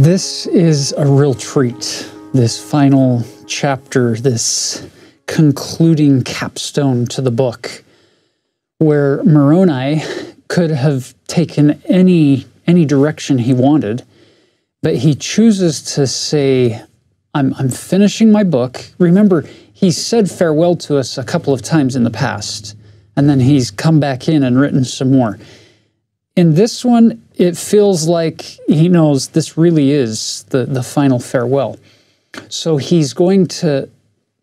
This is a real treat. This final chapter, this concluding capstone to the book, where Moroni could have taken any any direction he wanted, but he chooses to say, I'm, I'm finishing my book. Remember, he said farewell to us a couple of times in the past, and then he's come back in and written some more. In this one, it feels like he knows this really is the, the final farewell. So he's going to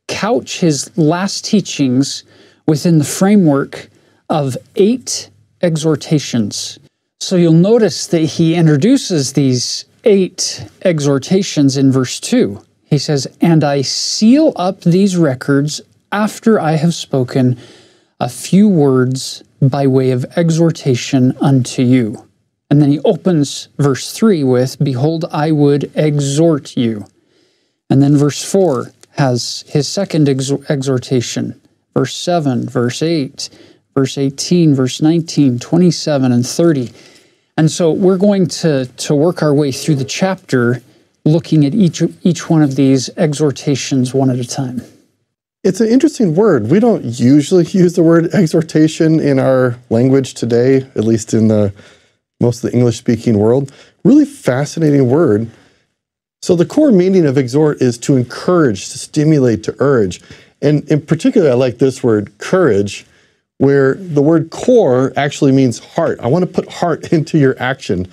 couch his last teachings within the framework of eight exhortations. So you'll notice that he introduces these eight exhortations in verse 2. He says, And I seal up these records after I have spoken a few words by way of exhortation unto you. And then he opens verse 3 with, Behold, I would exhort you. And then verse 4 has his second ex- exhortation. Verse 7, verse 8, verse 18, verse 19, 27, and 30. And so we're going to, to work our way through the chapter looking at each, each one of these exhortations one at a time. It's an interesting word. We don't usually use the word exhortation in our language today, at least in the most of the English speaking world. Really fascinating word. So, the core meaning of exhort is to encourage, to stimulate, to urge. And in particular, I like this word, courage, where the word core actually means heart. I want to put heart into your action.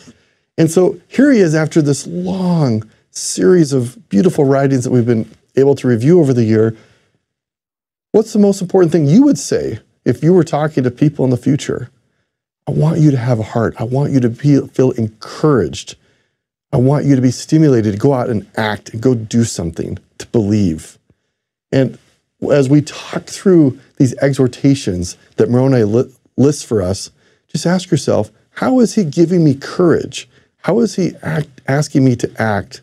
And so here he is after this long series of beautiful writings that we've been able to review over the year. What's the most important thing you would say if you were talking to people in the future? I want you to have a heart. I want you to be, feel encouraged. I want you to be stimulated to go out and act and go do something, to believe. And as we talk through these exhortations that Moroni li- lists for us, just ask yourself, how is he giving me courage? How is he act, asking me to act,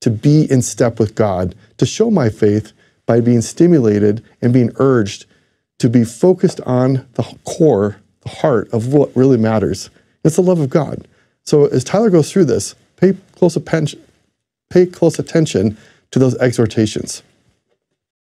to be in step with God, to show my faith by being stimulated and being urged to be focused on the core the heart of what really matters. It's the love of God. So as Tyler goes through this, pay close attention, pay close attention to those exhortations.